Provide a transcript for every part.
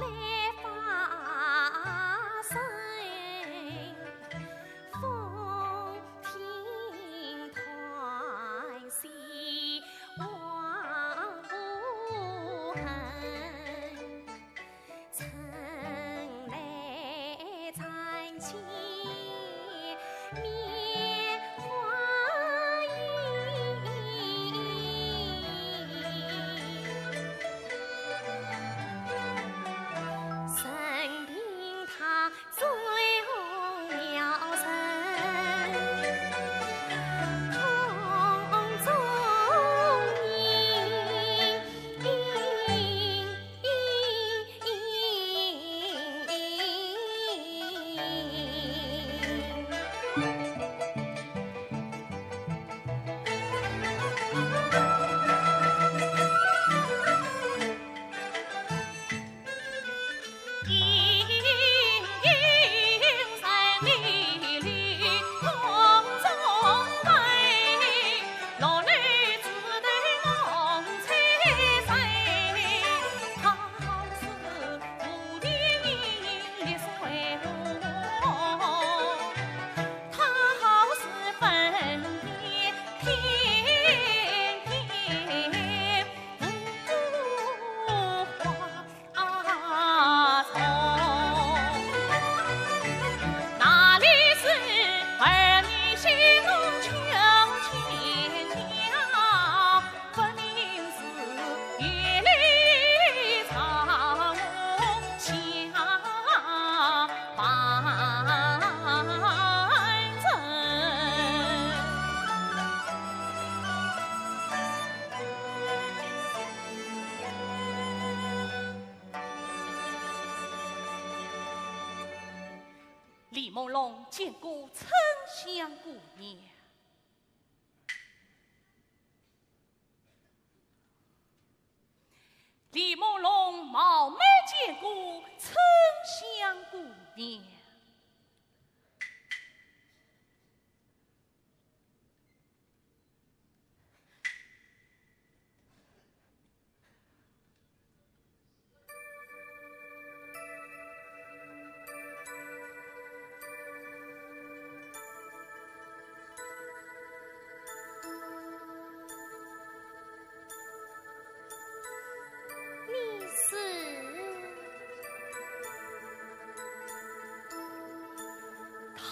李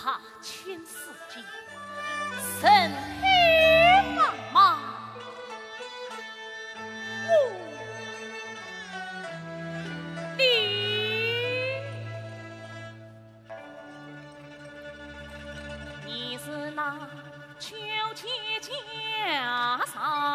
踏千四季，身披茫茫，我你，你是那秋千架上。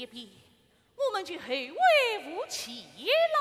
一笔我们就后会无期了。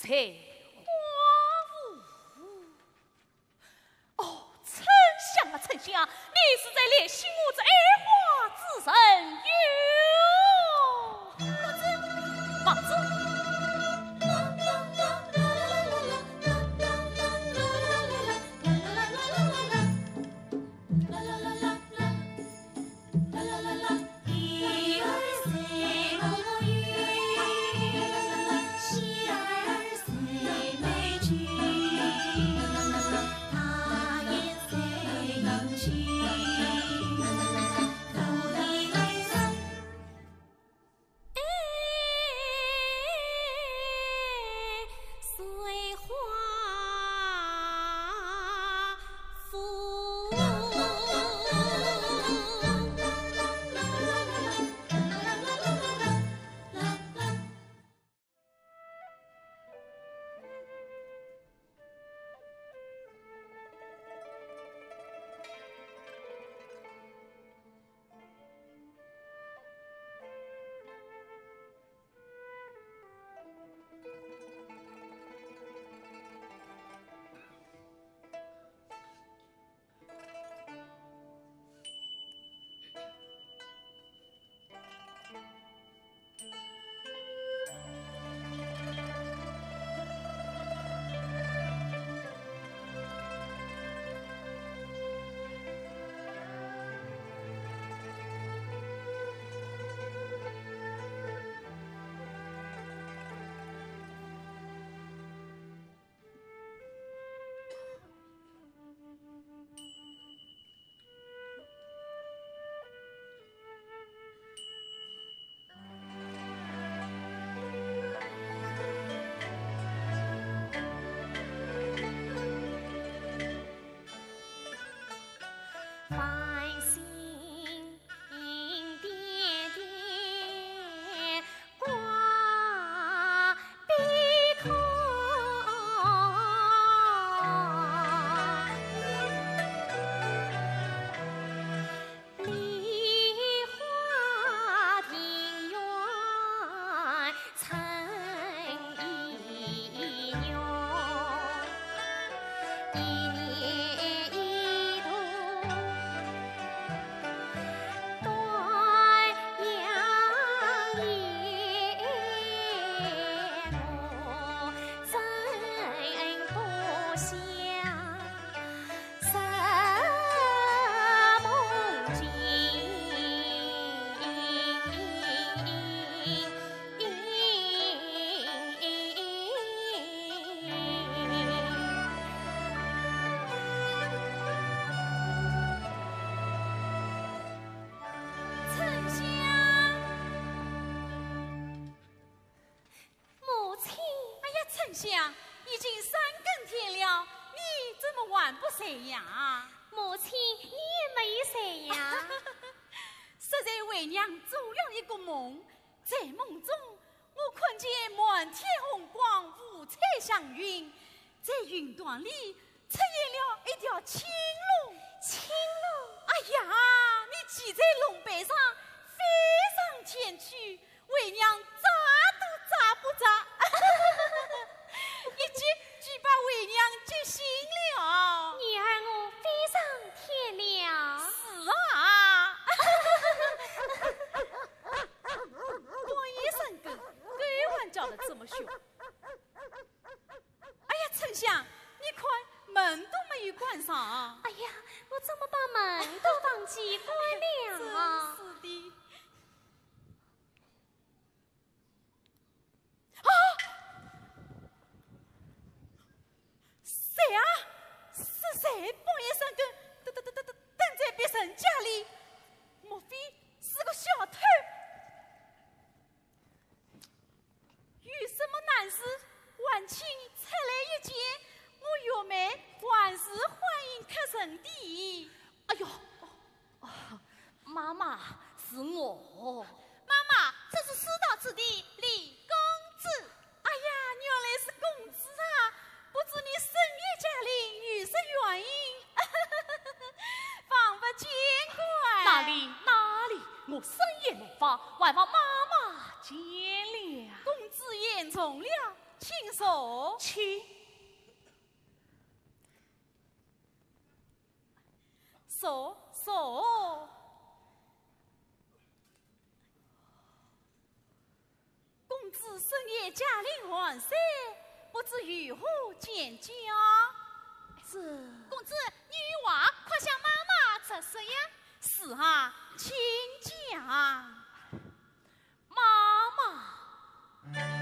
菜花湖哦丞相啊丞相你是在怜惜我这爱花之人哟将已经三更天了你怎么还不睡呀？没关上。哎呀，我怎么把门都忘记关了啊？是的。啊！谁啊？是谁半夜三更等等等等等等在别人家里？莫非是个小偷？有什么难事？晚清出来一见。我月妹万事欢迎客人的。哎呦，妈妈是我。妈妈，这是师道子弟，李公子。哎呀，原来是公子啊！不知你深夜驾临，有什原因？仿佛见怪。哪里哪里，我深夜来访，还望妈妈见谅。公子言重了，请坐。请坐坐。公子深夜驾临皇山，不知如何见驾？是公子，女娃快向妈妈出示呀。是啊，请讲。妈妈。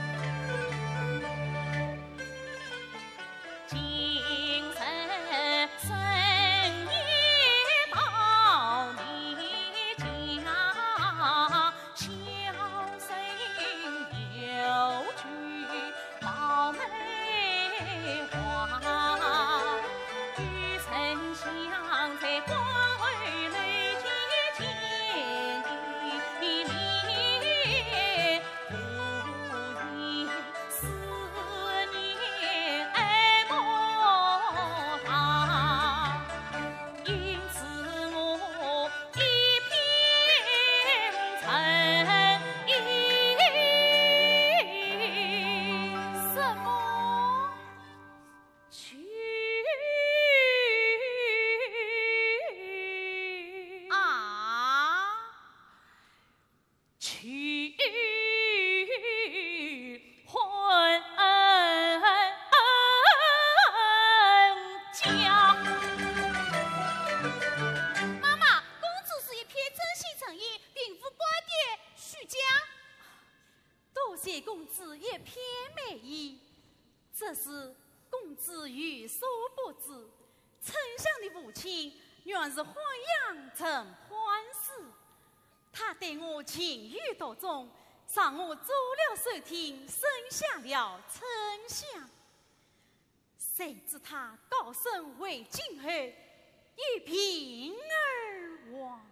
他高升为晋后，一贫而亡。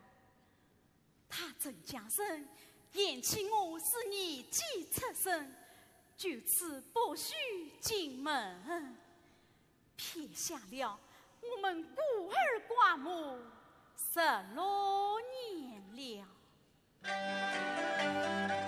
他曾将身，嫌弃我是年纪出身，就此不许进门，撇下了我们孤儿寡母十六年了。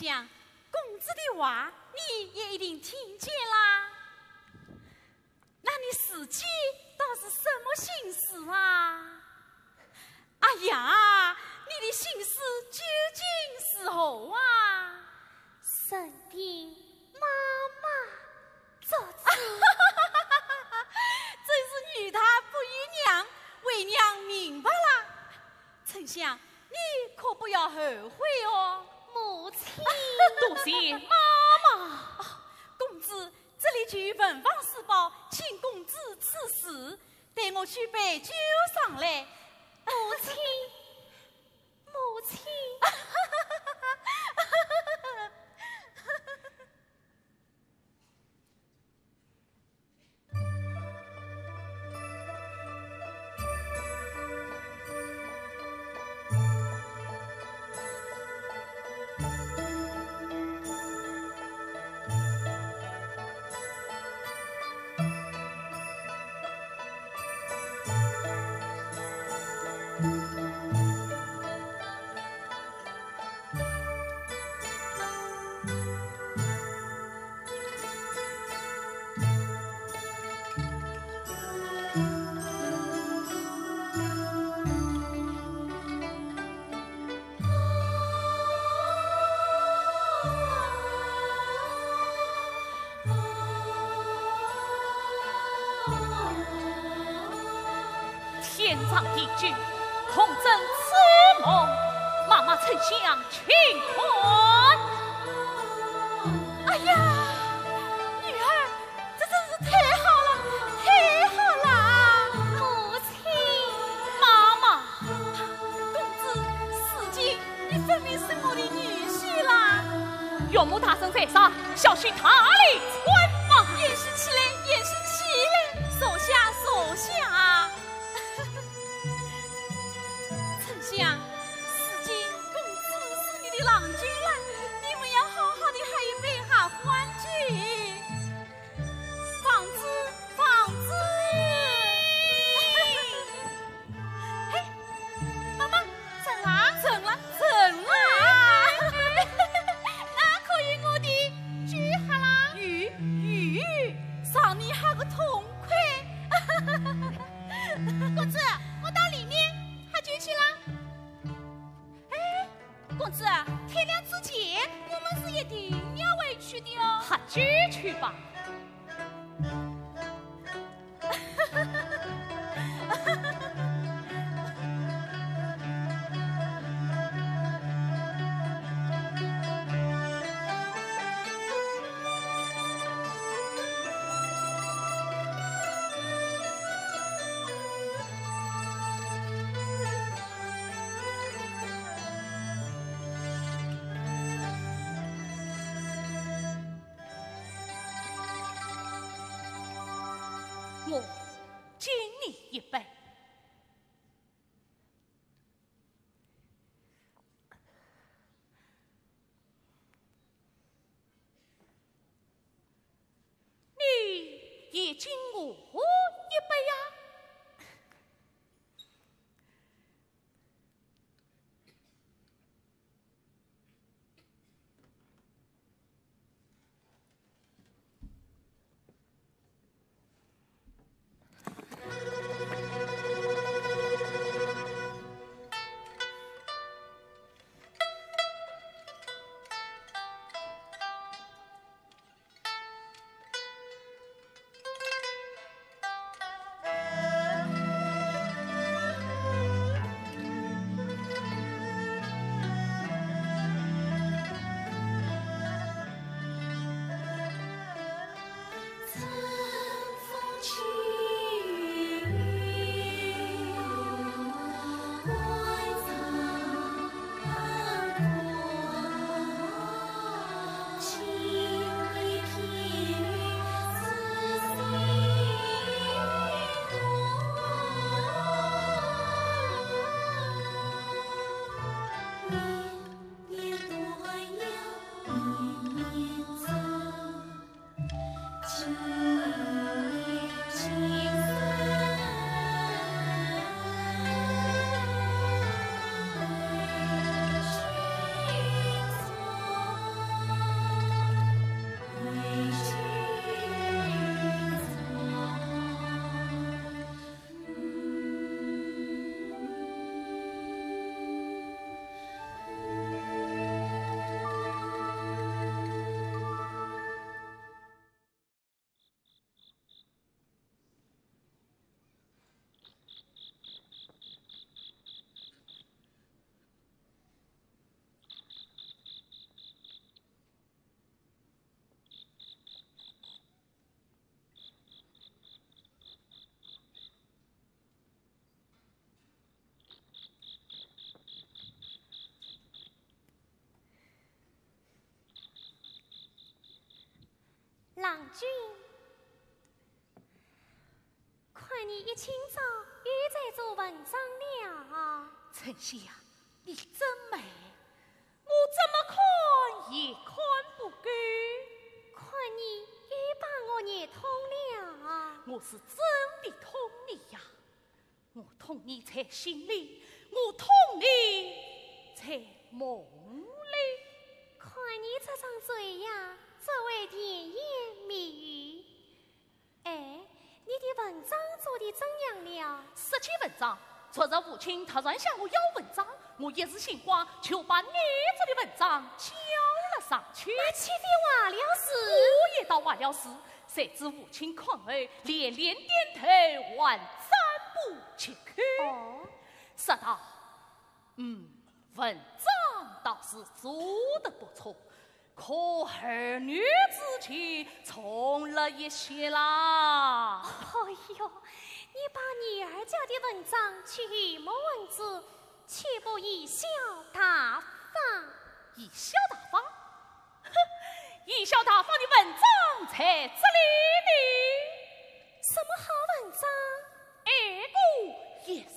丞郎君，看你一清早又在做文章了。晨曦呀，你真美，我怎么看也看不够。看你又把我眼通了。我是真的痛你呀，我痛你在心里，我痛你在梦里。看你这张嘴呀，只为甜言蜜语。哎，你的文章做的怎样了？十篇文章，昨日父亲突然向我要文章，我一时心慌，就把你这的文章交了上去。那岂非话了事？我也到完了事，谁知父亲看后连连点头，还赞不绝口。哦，说道：“嗯，文章倒是做得不错，可儿女之情重了一些啦。哎呦，你把女儿家的文章去语墨文字，岂不贻笑大方？贻笑大方，哼，贻笑大方的文章在这里呢。什么好文章？爱过一首。”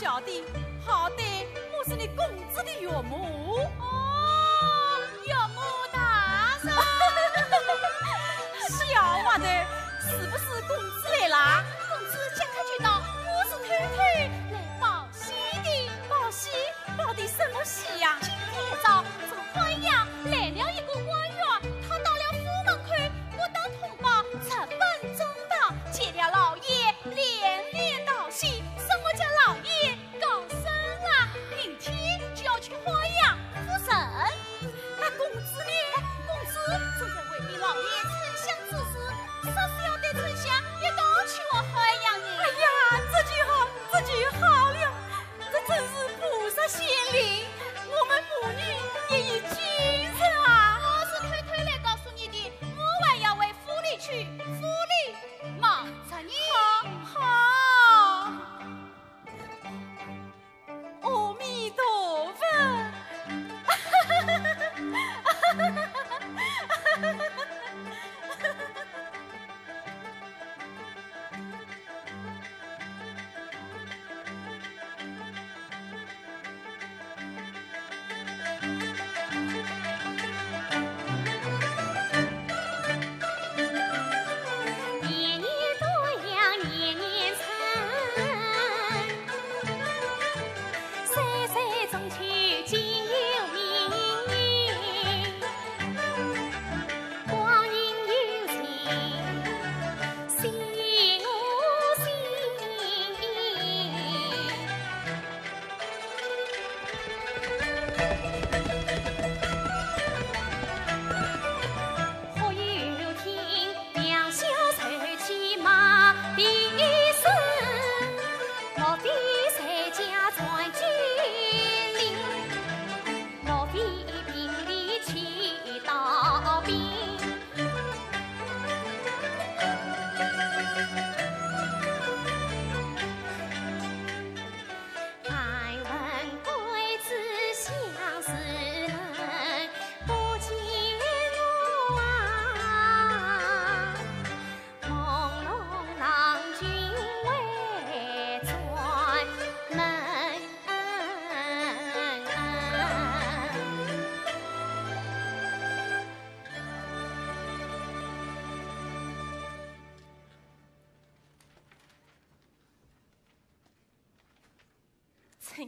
小弟，好歹我是你公子的岳母。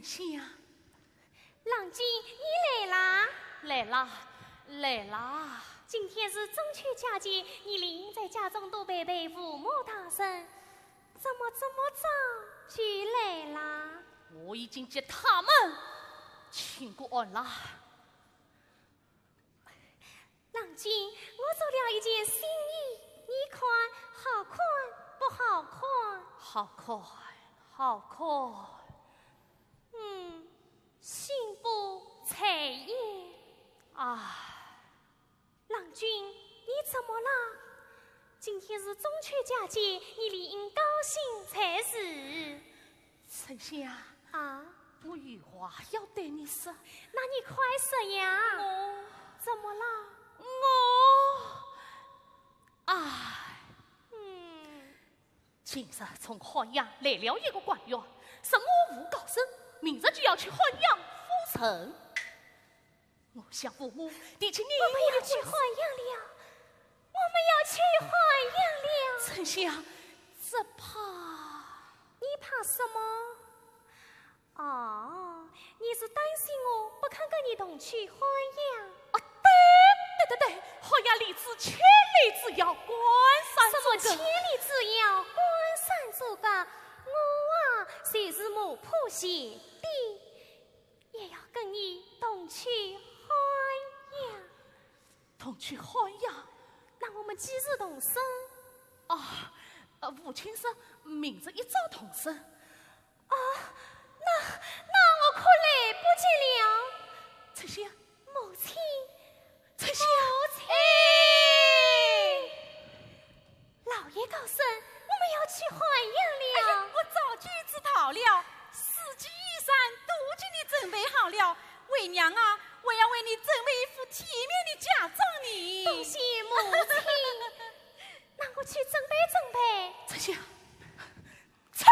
郎君，你来啦！来啦，来啦！今天是中秋佳节，你理应在家中多陪陪父母大人。怎么这么早就来啦？我已经接他们请过安啦。郎君，我做了一件新衣，你看好看不好看？好看，好看。嗯，新不彩艳。啊，郎君，你怎么了？今天是中秋佳节，你理应高兴才是。丞相，啊，我有话要对你说。那你快说呀！我怎么了？我，唉，嗯，今日从汉阳来了一个官员，说我无高升，明日就要去汉阳赴审。我向父母提起你我们要去还阳了，我们要去还阳了。丞相，只怕你怕什么？哦，你是担心我不肯跟你同去还阳？啊，对对对对，汉阳离此千里之遥，关山什么千阻隔。里之遥，关山阻隔，我啊，就是磨破鞋底，也要跟你同去还阳。同去汉阳那我们几日同生？啊！呃，父亲说明日一早同生。啊，那那我可来不及了。丞相，母亲，丞相，母亲，老爷高升，我们要去还阳了。我早就知道了，四季衣衫都给你准备好了。为娘啊，我要为你准备一副体面的嫁妆呢。多谢母亲，那我去准备准备。丞相，丞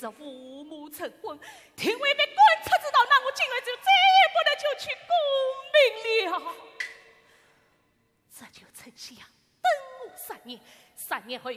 这父母成婚天外被官察知道那我今儿就再也不能就去功名了这就丞相等我三年三年后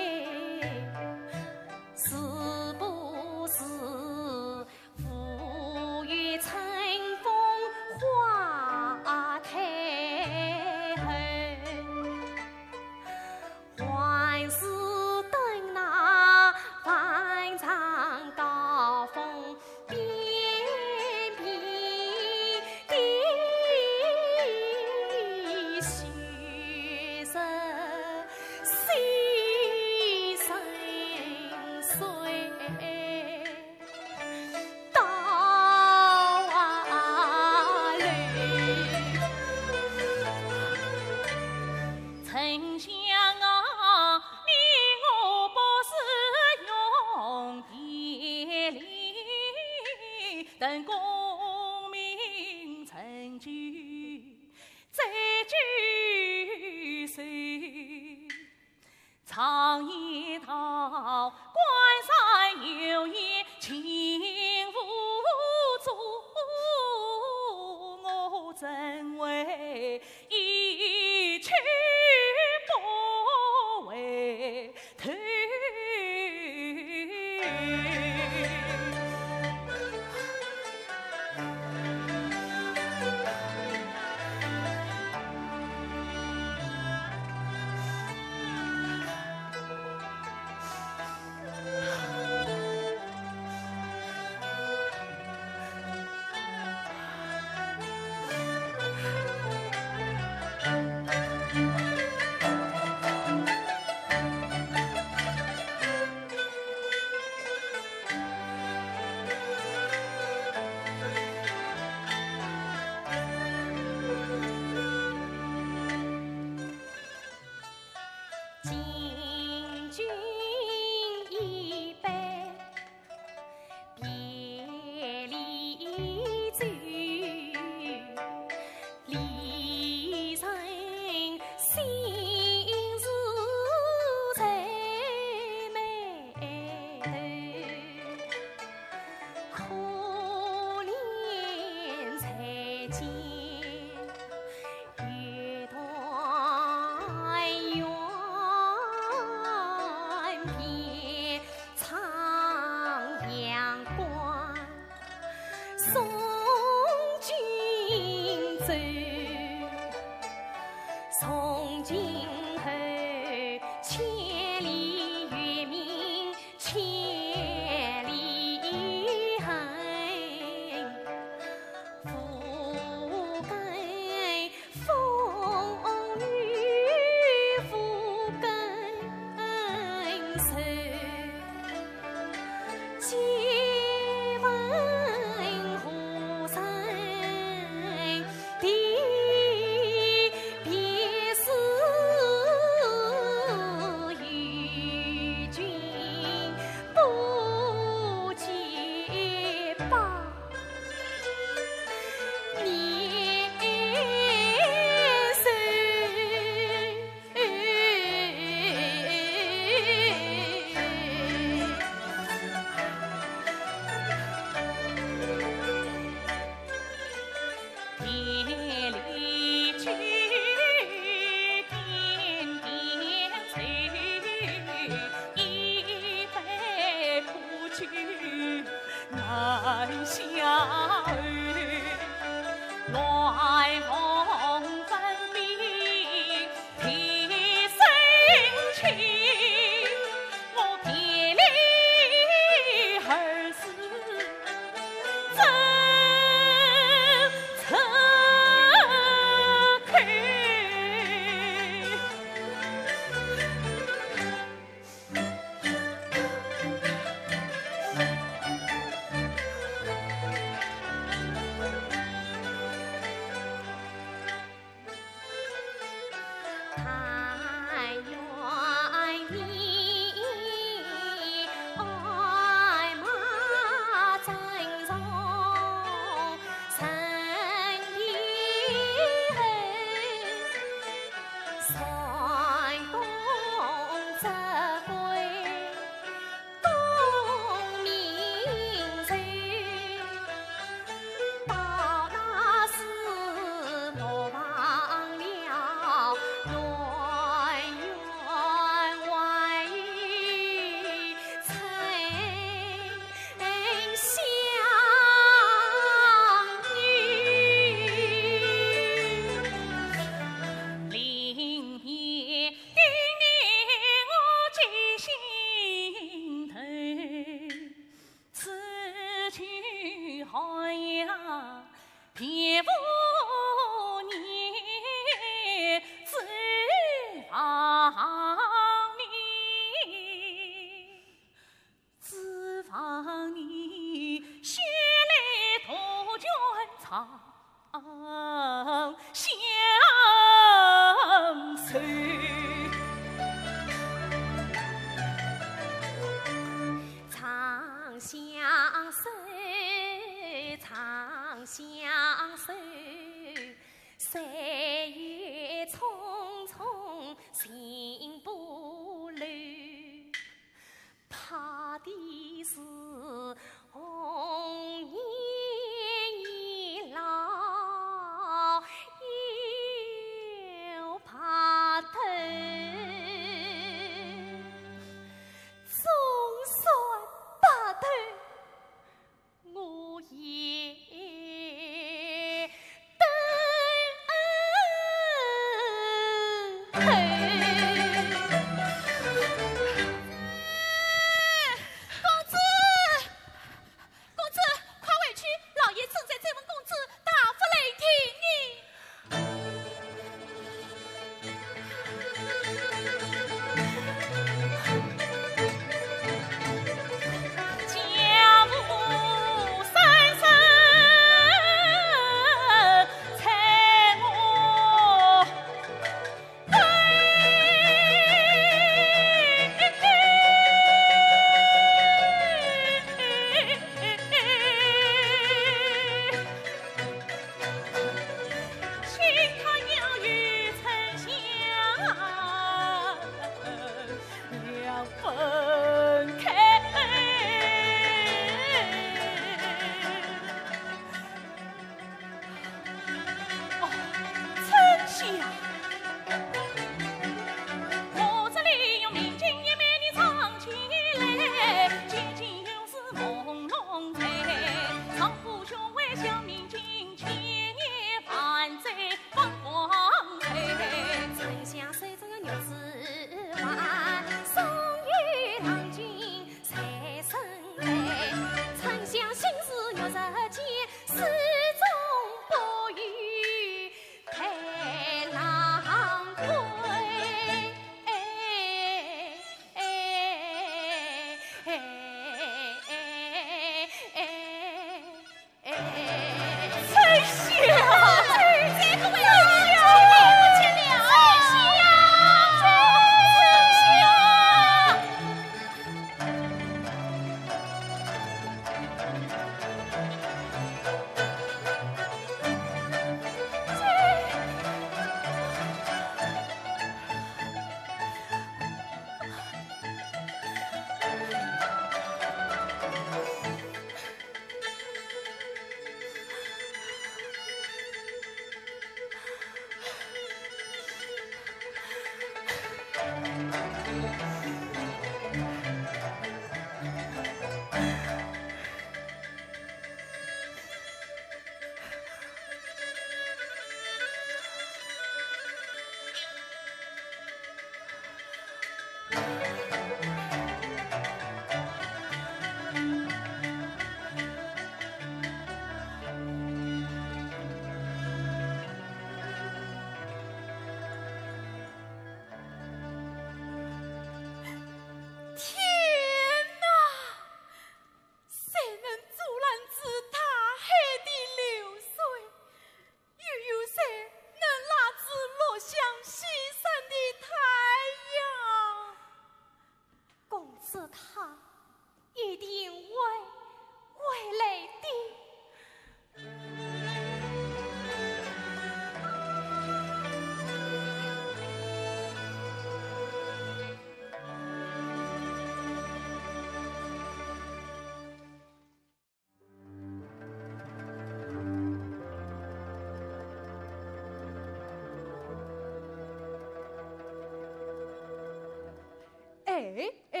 哎哎，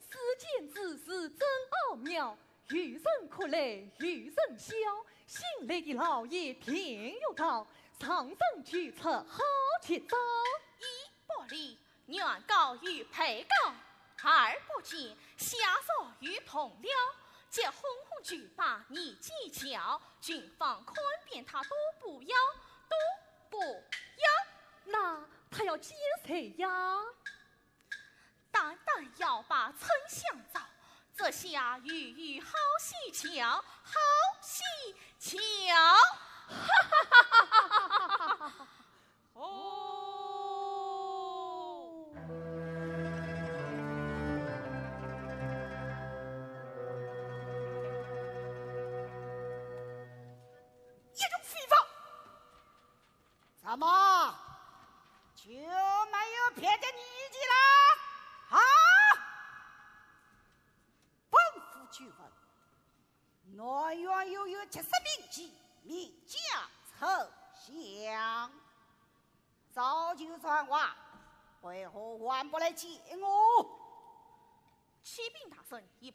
世间之事真奥妙，遇人可泪，遇人笑。心里的老爷偏有道，上阵去策好去招。一不离，原告与被告；二不见，下属与同僚。借轰轰举把你计较，军方宽便他都不要，都不要。那他要见谁呀？单单要把丞相找，这下雨雨好戏巧，好戏巧。哈哈哈哈哈哈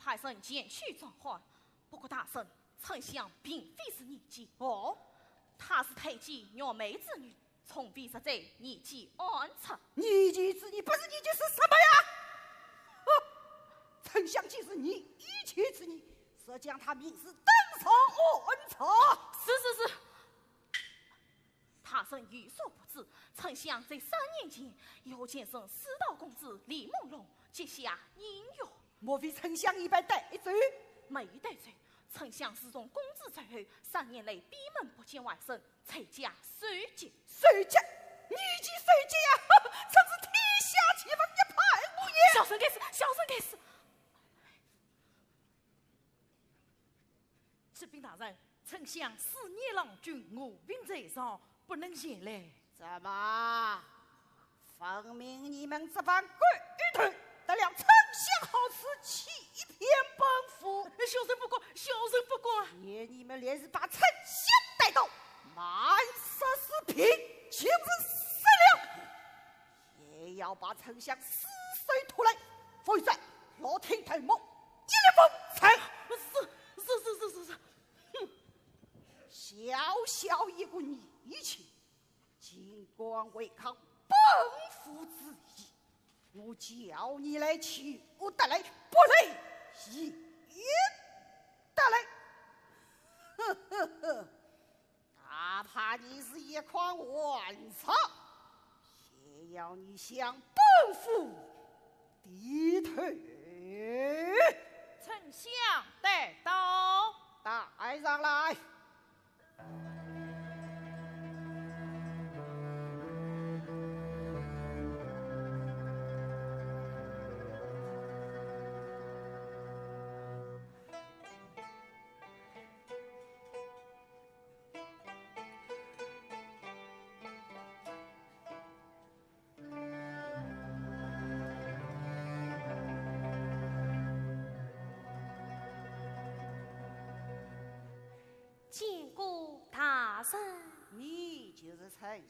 派人前去传唤。不过大圣，丞相并非是年纪，哦，他是太极让妹之女，从未实在年纪暗测。你妻之女不是你就是什么呀？哦，丞相既是你一妻之女，则将他明示登上暗册。是是是，他生有所不知，丞相在三年前又见生四道公子李梦龙结下姻约，莫非丞相已被逮罪？没得罪。丞相自从公子之后，三年内闭门不见外甥，才家受戒。受戒，女妓受戒呀！真是天下奇闻一派胡言。小声点死，小声点死！启禀大人，丞相思念郎君，卧病在上，不能前来。怎么？分明你们这帮鬼头得了丞相好吃欺骗本府，小人不管，小人不管。连你们连日把丞相带到满十四品，就是死了，也要把丞相死水拖来，否则落听头目一律封城。是是是是是是，哼，小小一个逆情，竟敢违抗本府之意，我叫你来求得来，不来也得来。呵呵呵，哪怕你是一筐万草，也要你向本府低头。丞相带到。带上来。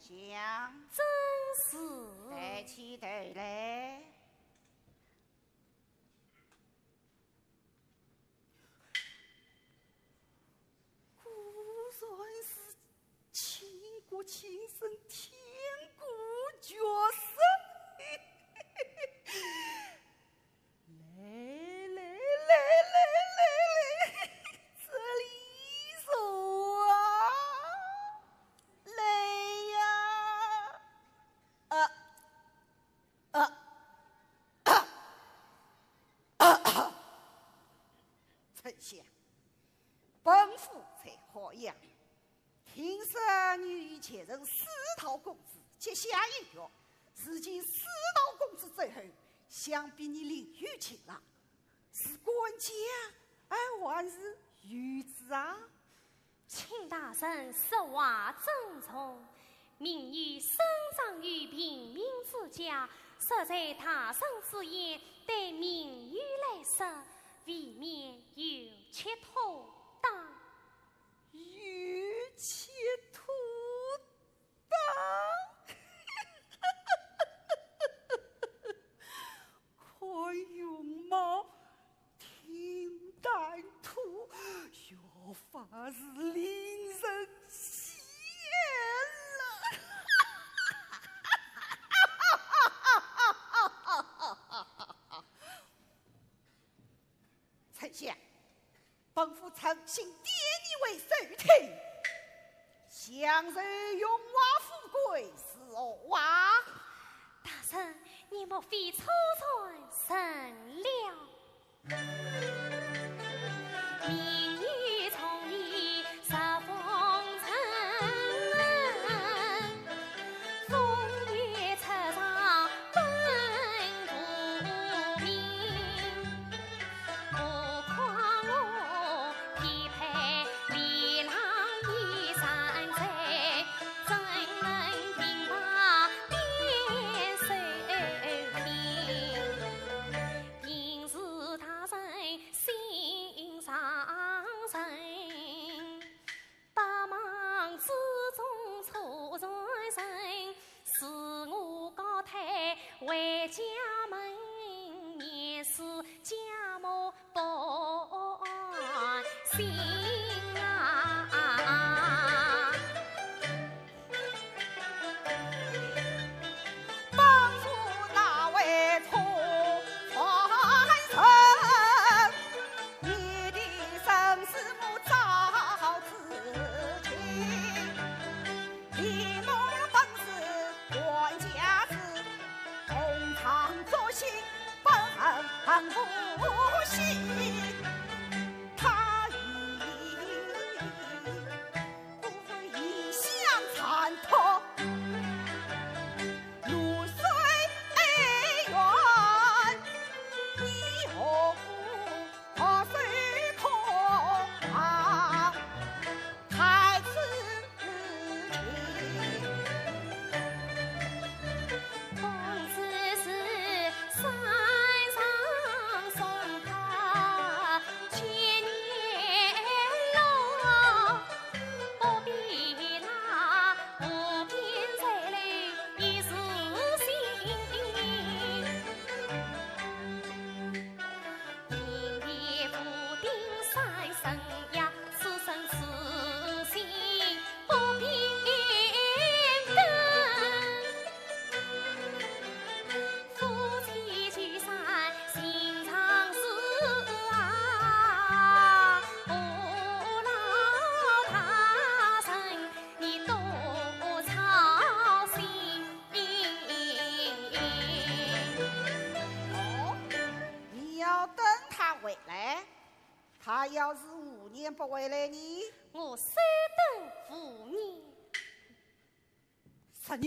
就是丞相，真是抬起头来。果然是倾国情深，天国绝色。来来来来来来，这里坐啊，来呀！啊啊啊啊！丞相，本府才好样。听说你与前任司道公子结下姻约，如今司道公子走后，想必你另有情郎，是官家还是玉子啊？请大人实话郑重。明玉生长于平民之家，说在他生之言，对明玉来说，未免有欠妥当。有切教法是令人羡了，丞相，本府诚心点你为首听，享受荣华富贵是何？大圣，你莫非错传神了？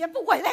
也不回来，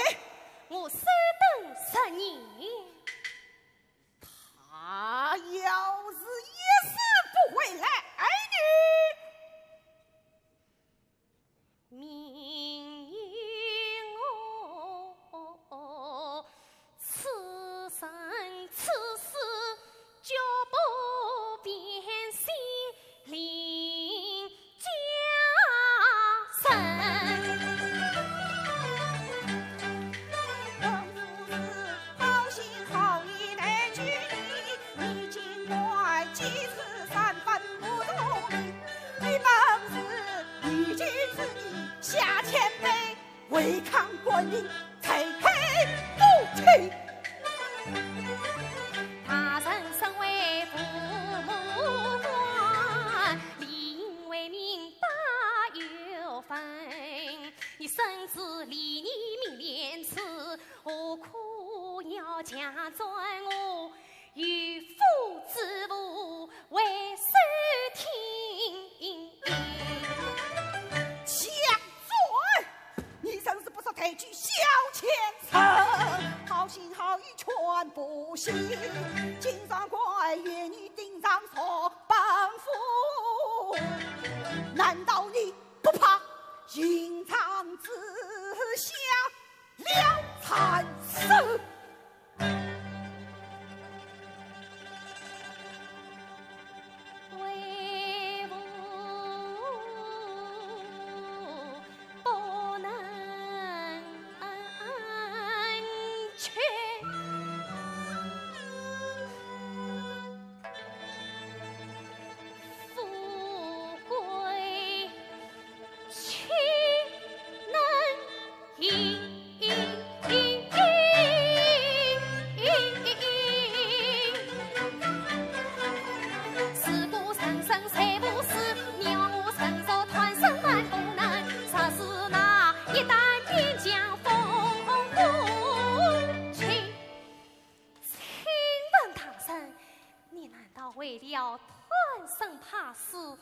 难道为了贪生怕死，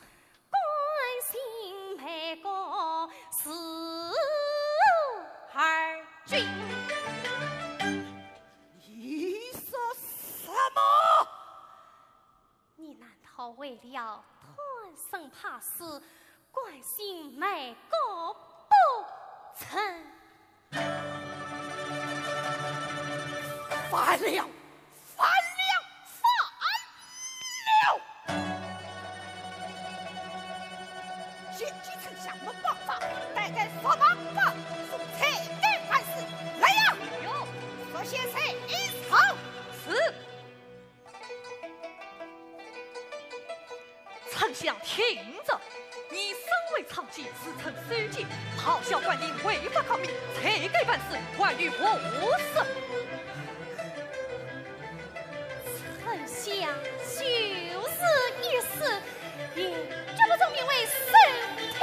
关心每个事儿君。你说什么？你难道为了贪生怕死，关心每个不成？反了！丞相听着，你身为长记，自称书记，咆哮官吏违法抗命，才该办事，关于何事？丞相就是一死，也绝不证明为身体。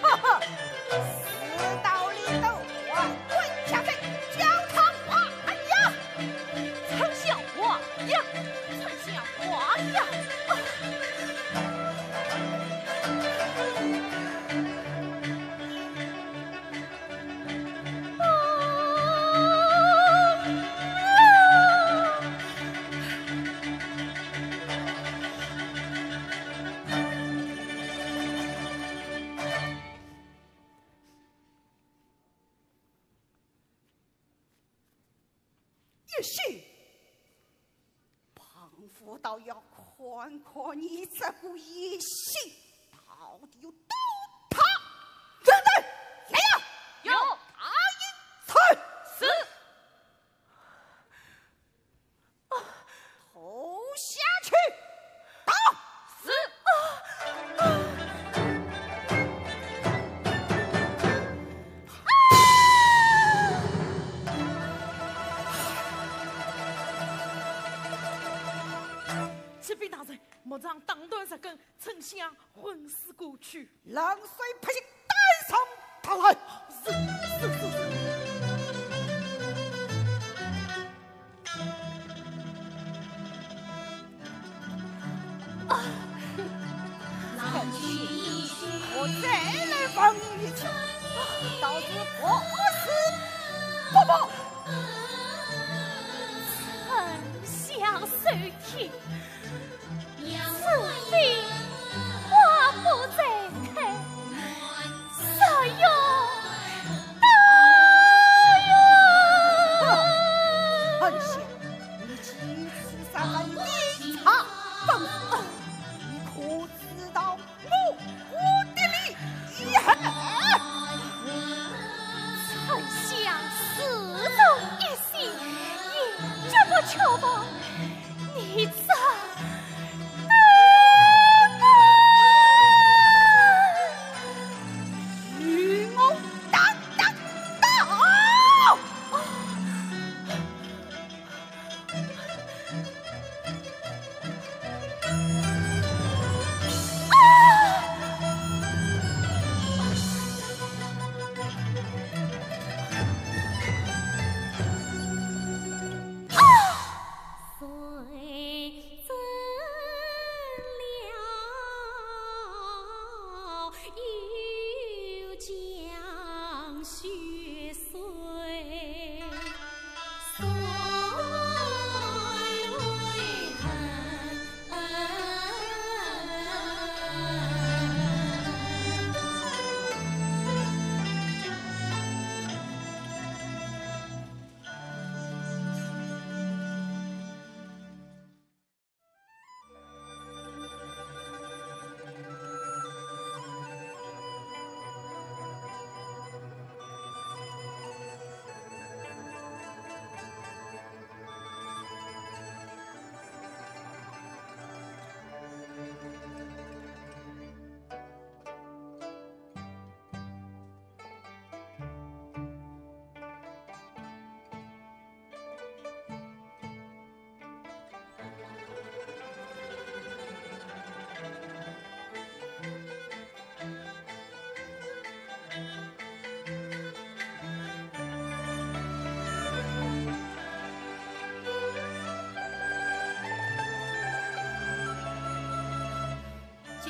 哈哈，过去。冷水拍醒，带上他来。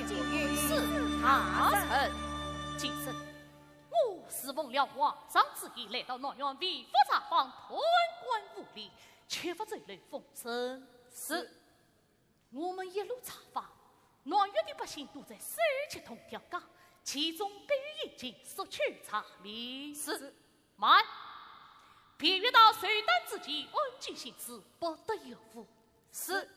进于四。大臣。其实我侍奉了皇上旨意，来到南阳为府查访，贪官污吏，却不走类风声。是，我们一路查访，南苑的百姓都在收集铜条岗，其中必有隐情索取查明。是，慢，便于到谁当之际，安静行事，不得有误。是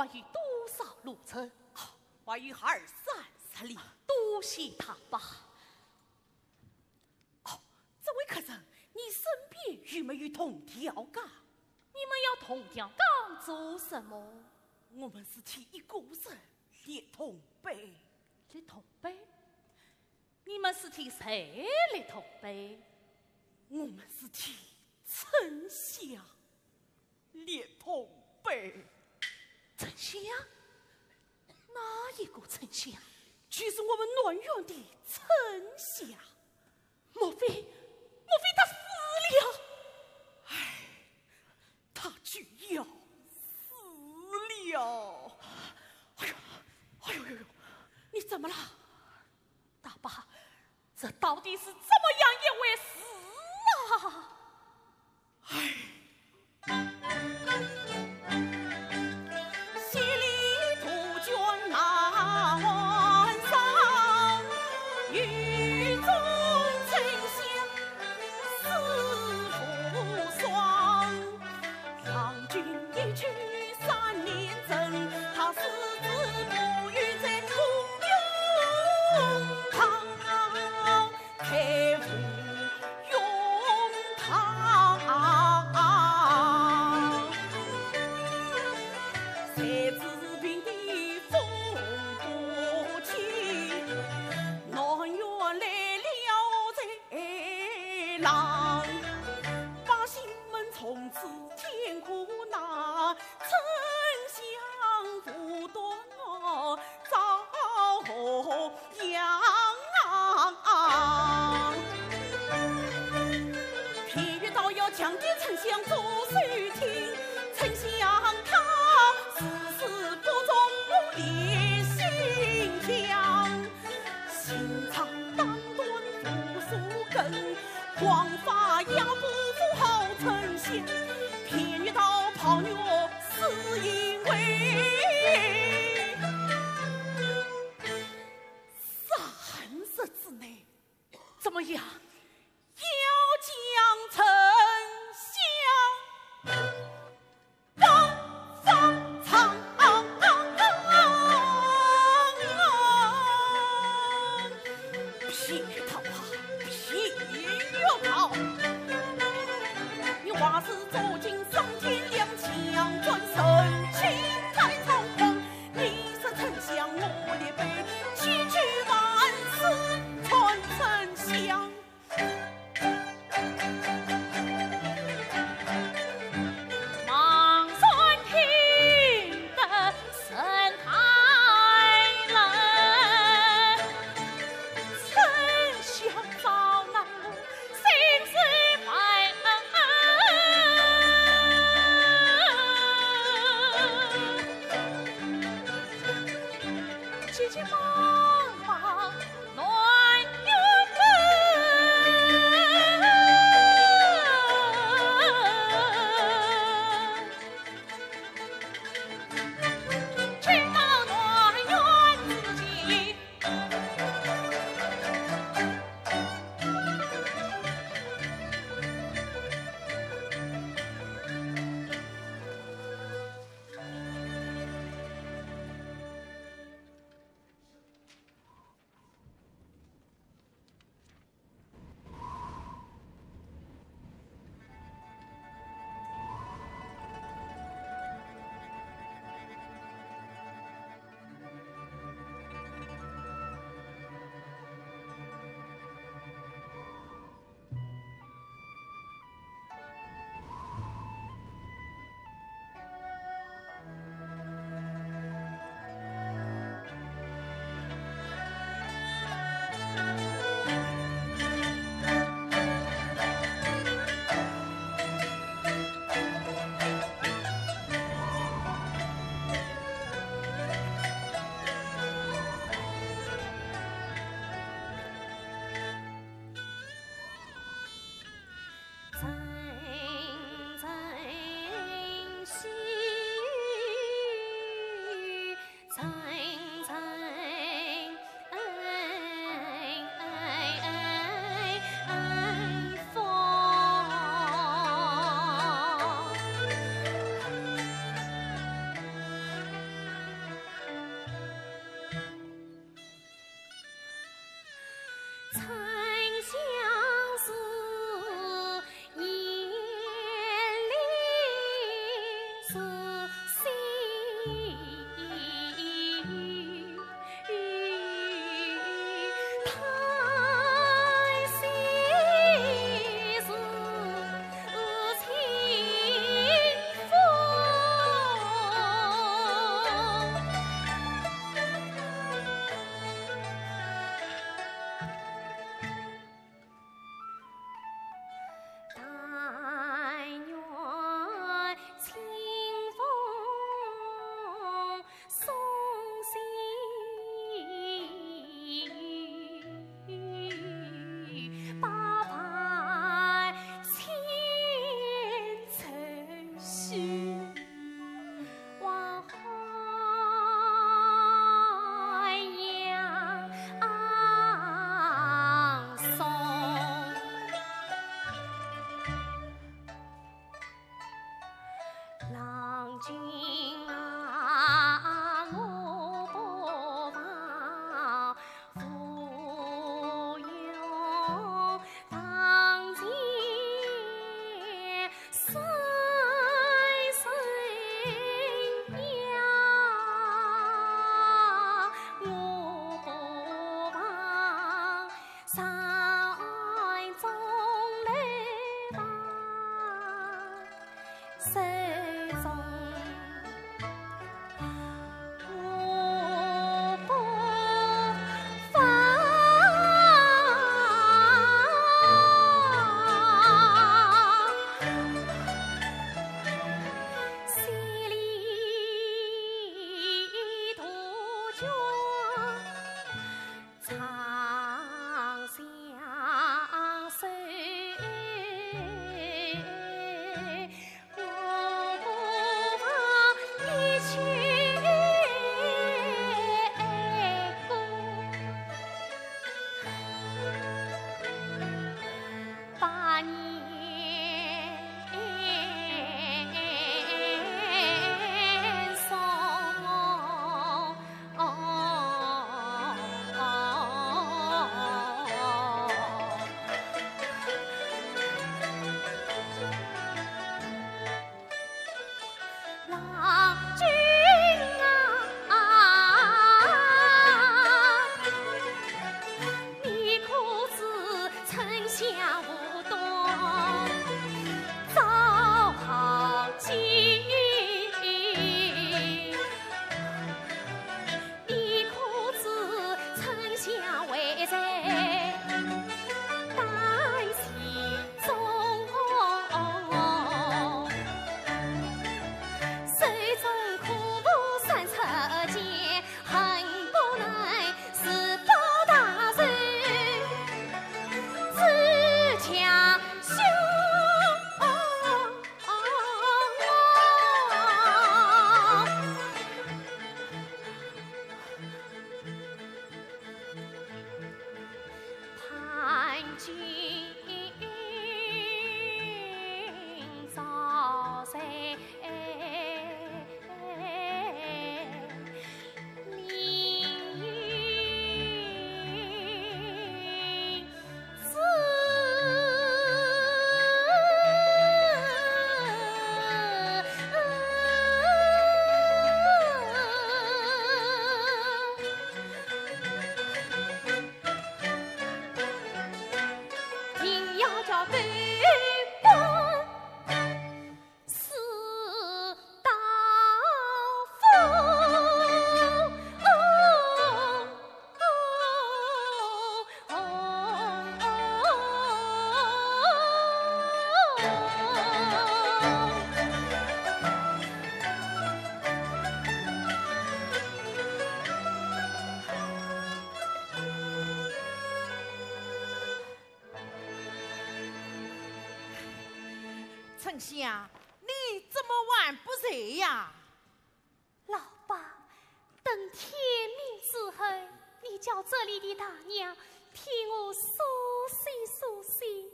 还有多少路程？还有二三十里。多谢他吧。哦，这位客人，你身边有没有铜条杠？你们要铜条杠做什么？我们是替一个人立铜碑。立铜碑？你们是替谁立铜碑？往事照进身。你信啊，你这么晚不睡呀？老爸，等天明之后，你叫这里的大娘替我梳洗梳洗，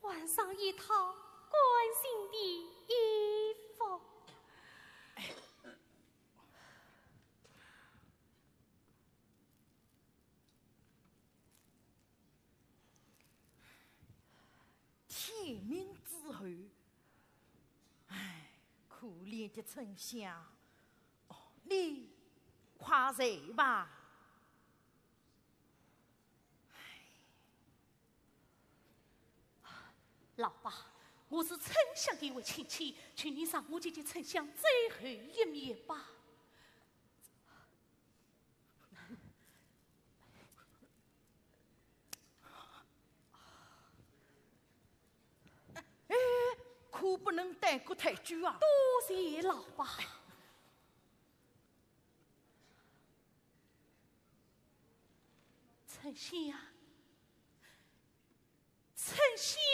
换上一套关心的衣服。天明之后，唉，可怜的丞相，哦，你快睡吧。老爸，我是丞相的一位亲戚，请你让我见见丞相最后一面吧。哎，可不能耽搁太久啊！多谢老爸。丞相，丞相，郎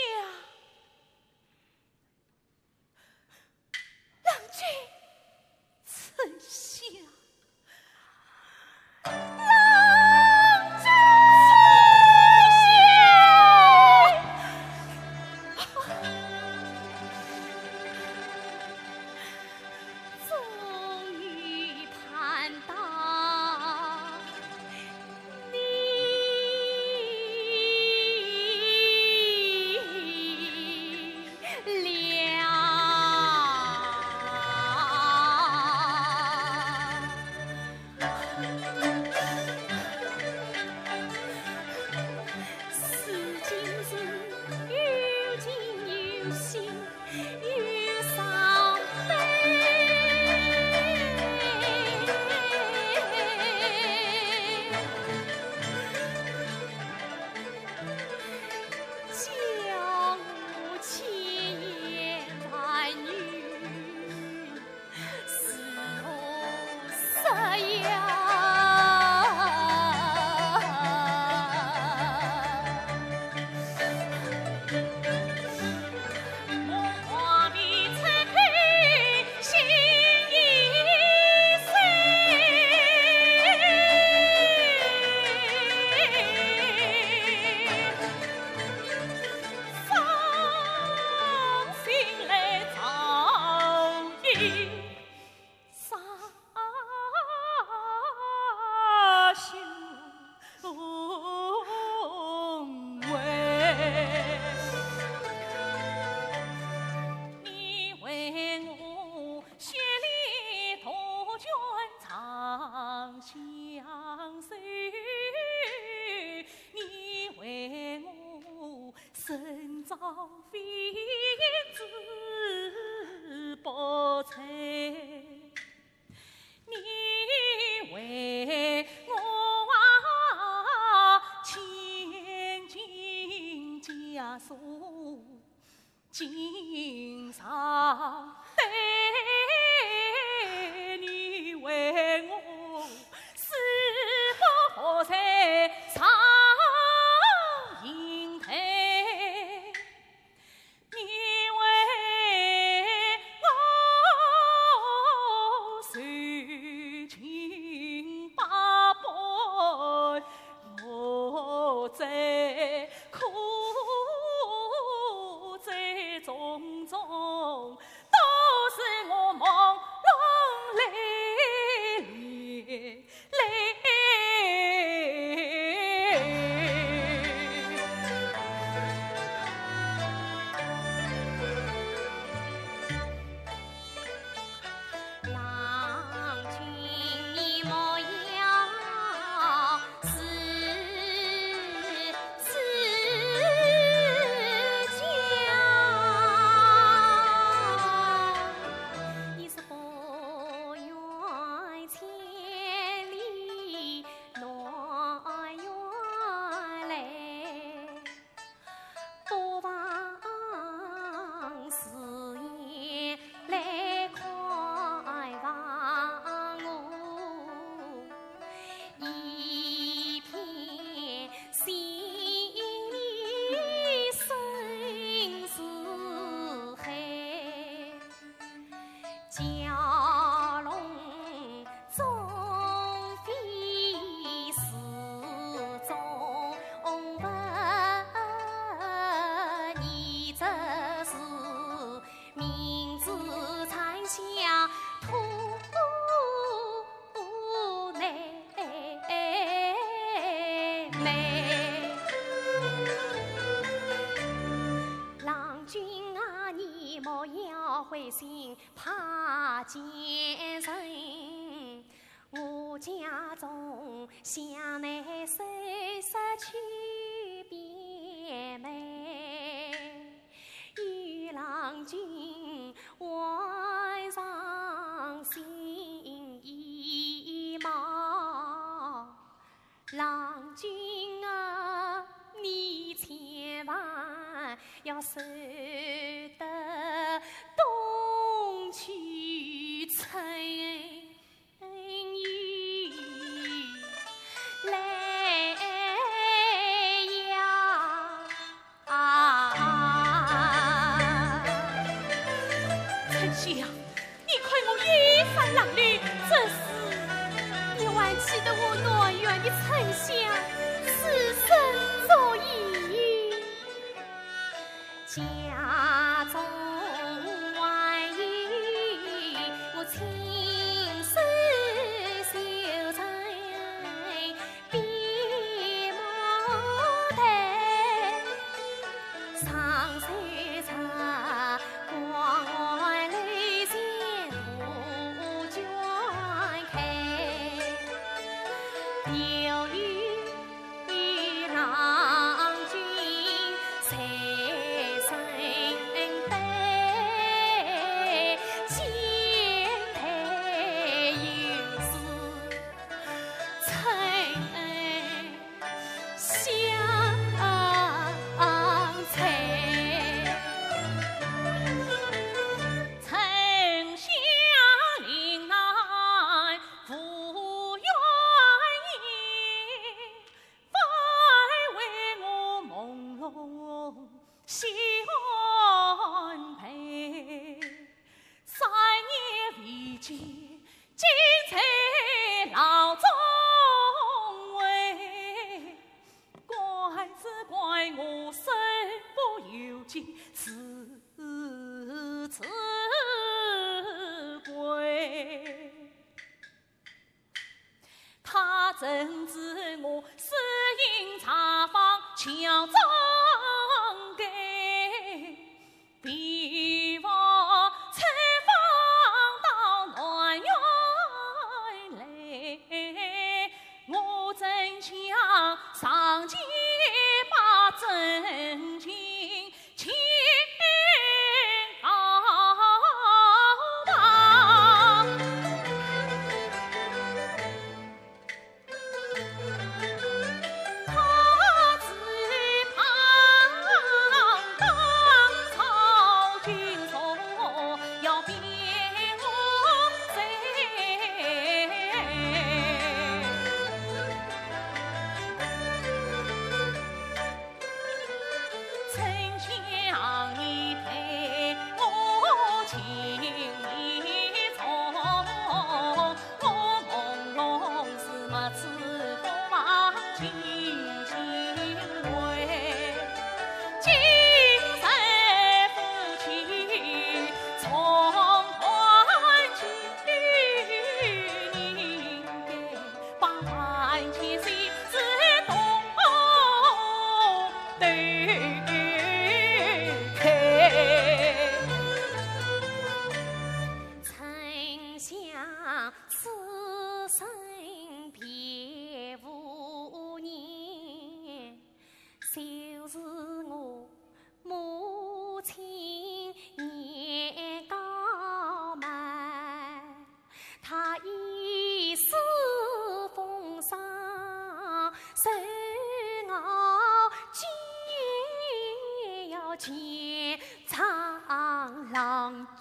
要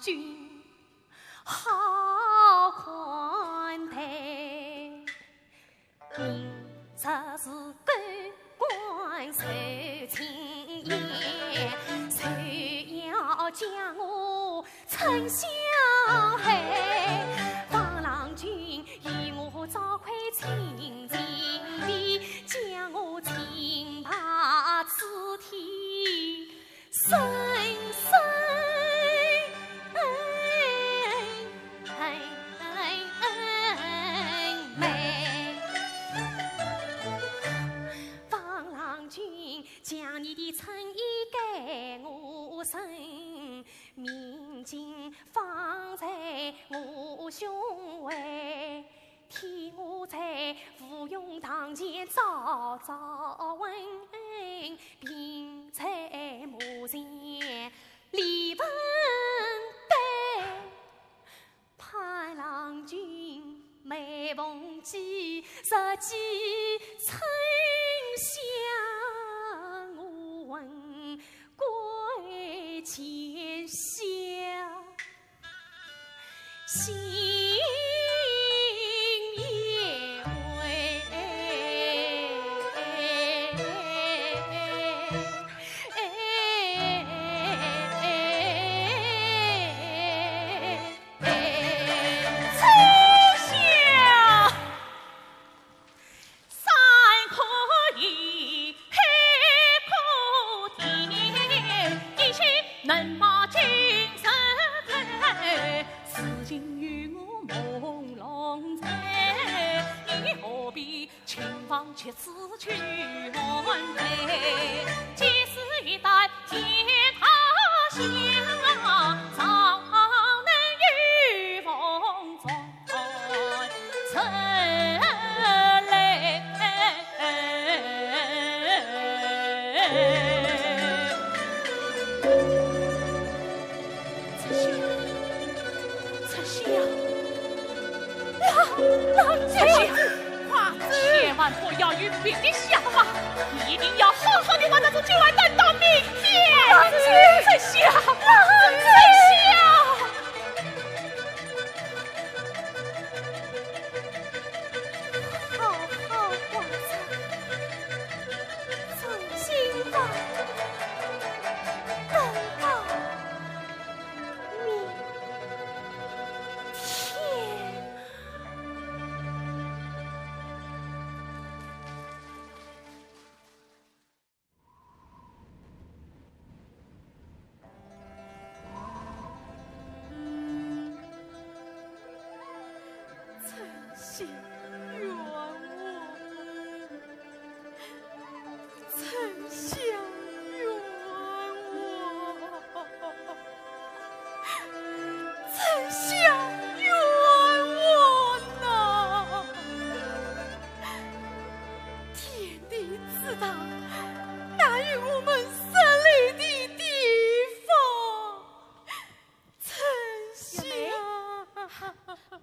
郎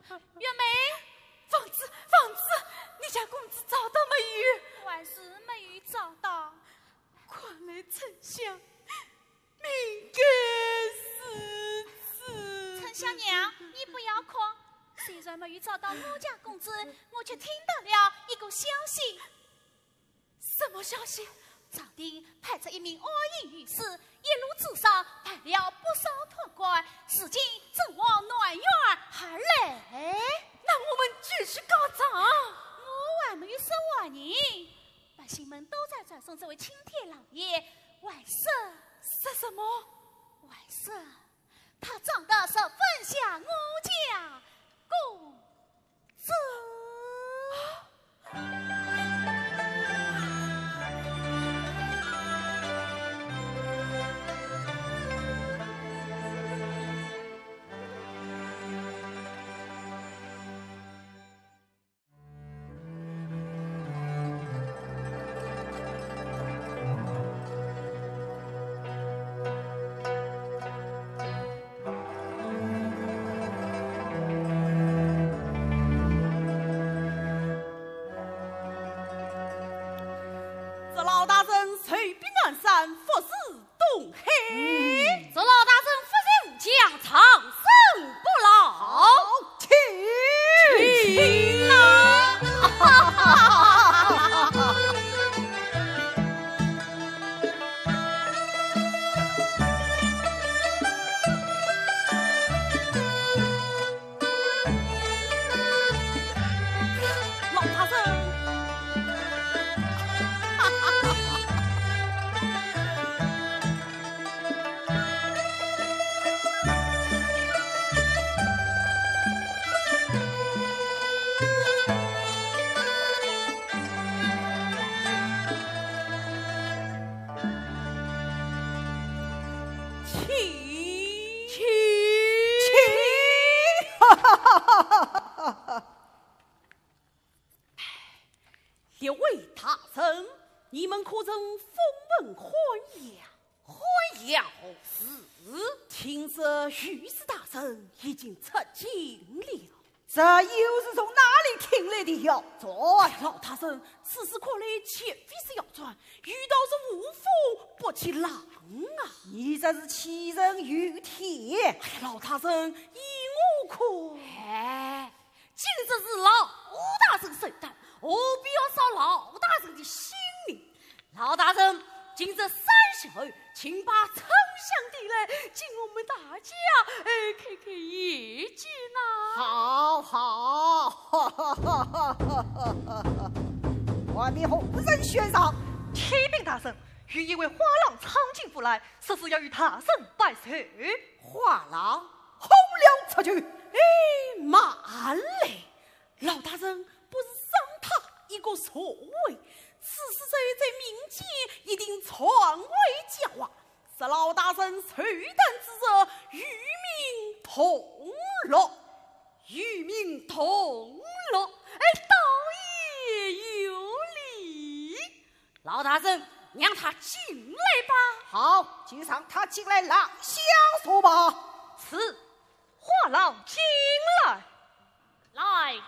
月梅房子房子你家公子找到没有还是没有找到看来丞相陈香娘你不要哭虽然没有找到我家公子我却听到了一个消息。什么消息？朝廷派出一名阿谀御史，一路之上办了不少破官，如今正往暖院而来。那我们继续告状。我还没有说完呢，百姓们都在传颂这位青天老爷。外甥是什么？外甥，他长得十分像我家公子。这是欺人于天！哎呀，老大人，依我看，哎，今日是老大人圣诞，何必要伤老大人的心呢？老大人，今日三十后，请把丞相递来，请我们大家哎开开眼界呐！好好，哈哈哈哈哈哈！外面红人悬赏，启禀大圣，与一位花郎闯进府来，说是要与大圣拜寿。画廊红了出去。哎，慢嘞，老大人不是赏他一个错位，此事在在民间一定传为佳话，是老大人垂诞之日，与民同乐，与民同乐，哎，倒也有理。老大人，让他进来吧。好，就让他进来朗相说吧。是，话痨进来。来也。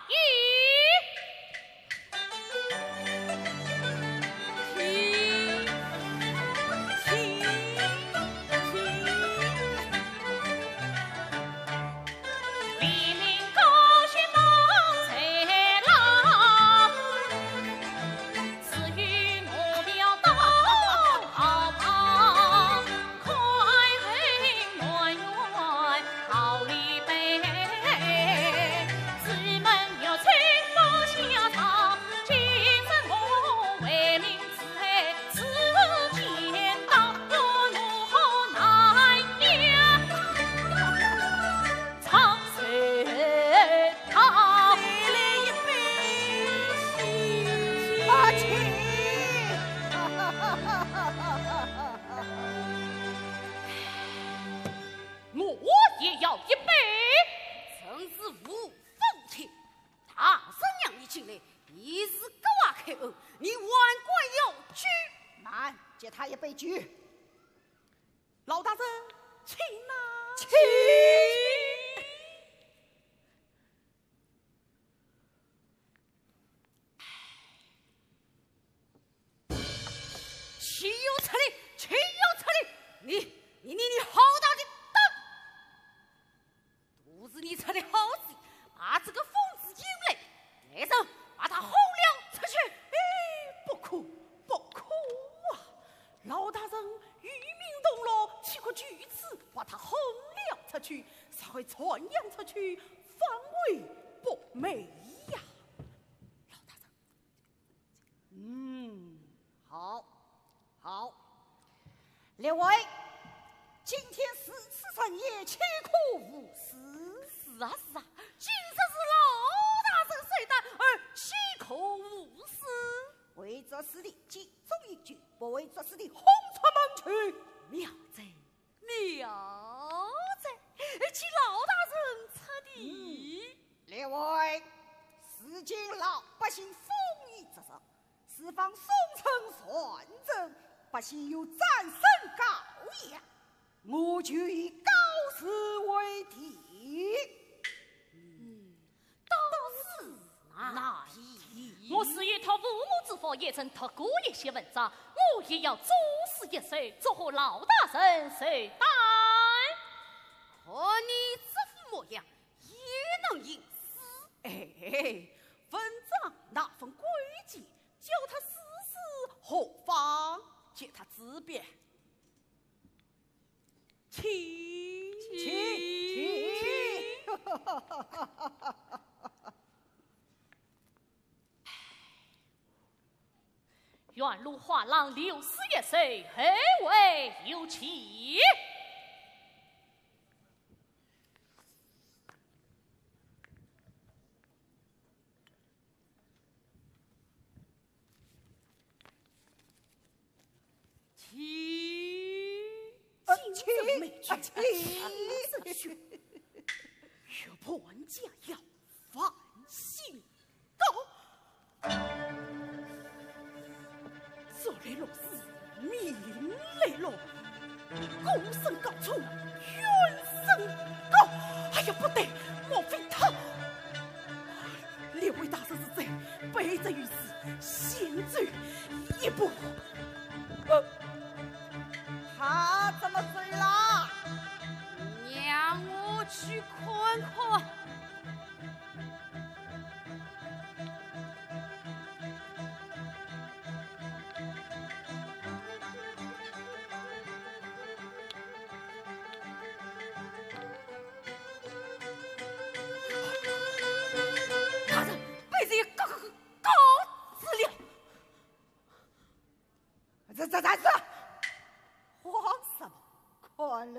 也曾读过一些文章，我也要作诗一首，祝贺老大人寿诞。看你这副模样，也能吟诗。哎，文章那份规矩，教他试试何妨？借他自便。请请请，愿如画廊六十一岁，何为有情？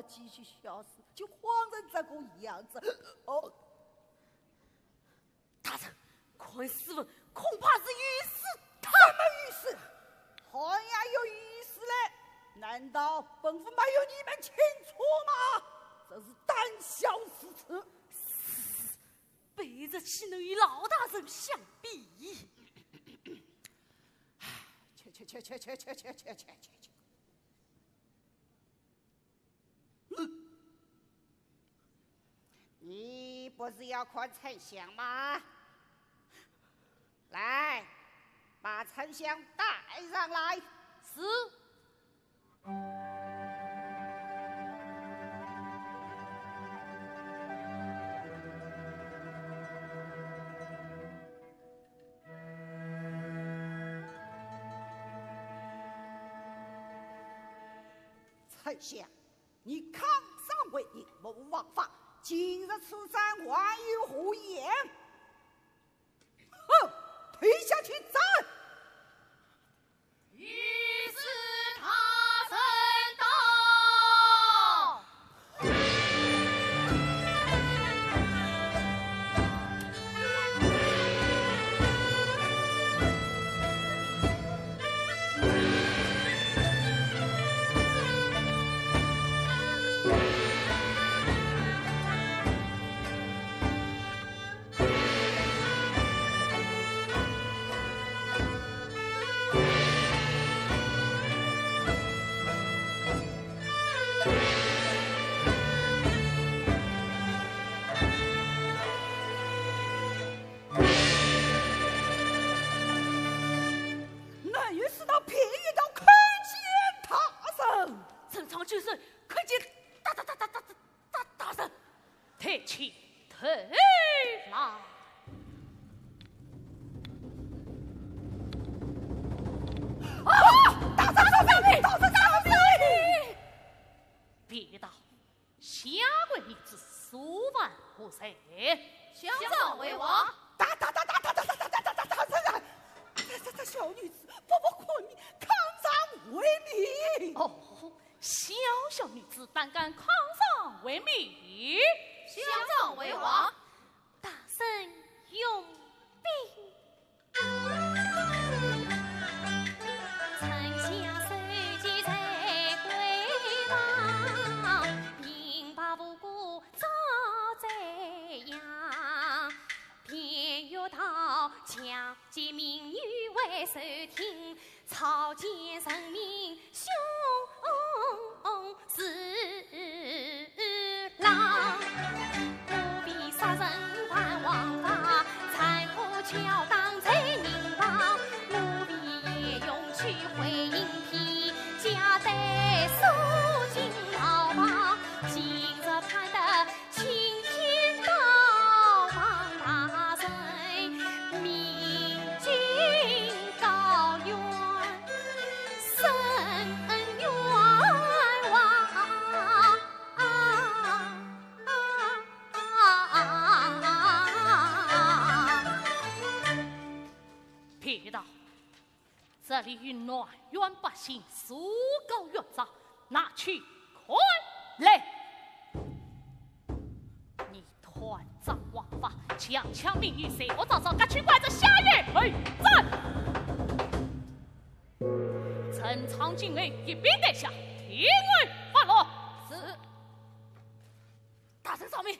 继续消失，就慌成这个样子。哦，大人，快试问，恐怕是御史他们御史，好像有御史嘞？难道本府没有你们清楚吗？真是胆小失策！背着岂能与老大人相比？切切切切切切切切切切！你不是要看丞相吗？来，把丞相带上来。是。丞相，你抗上为你谋王法。今日此战，还有何言？请苏高院长拿去快来。你团长王法，强抢命运谁？我早早该去管着下月。嘿，站！陈长进为一兵带下，听令发落。是，大声上命。